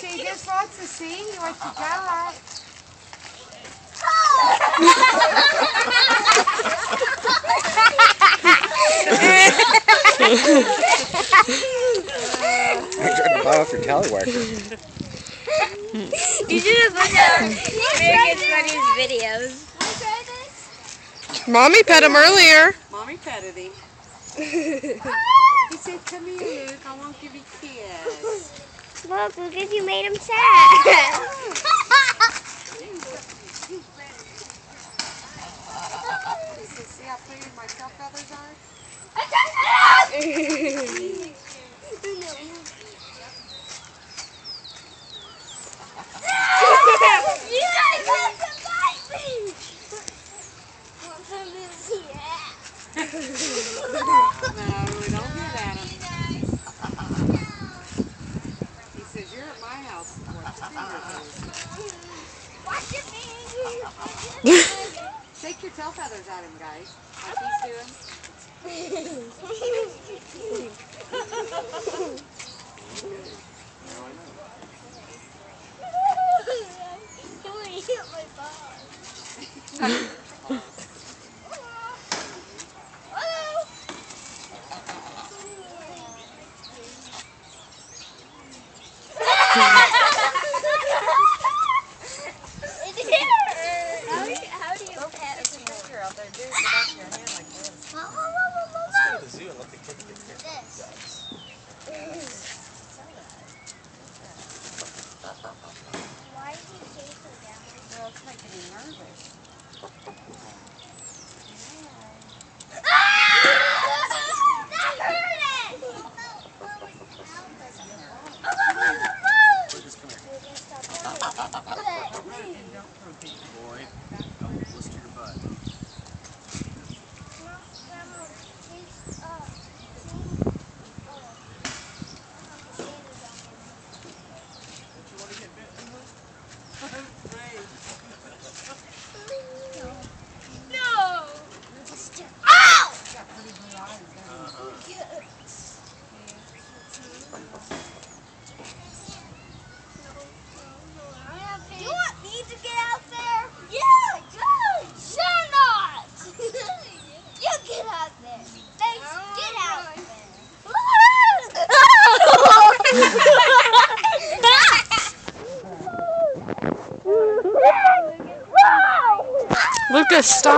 She just wants to see you what you got. I tried to buy off your tallywhacker. You should have put that on America's Funniest Videos. Mommy pet him earlier. Mommy petted him. he said, come here, Luke. I want to give you a kiss. Look, look at you made him sad. See how pretty my tail feathers are? you guys want to bite me. No, don't do that. He says, you're at my house. Watch your fingers. Take your tail feathers at him, guys. Like he's doing. You hit my Why is he chasing down? Well, it's making him nervous. Boy, don't blister your butt. No! Ow! Do you want me to get out there? Yeah, good. You're not. you get out there. Thanks. Get out there. Lucas, stop.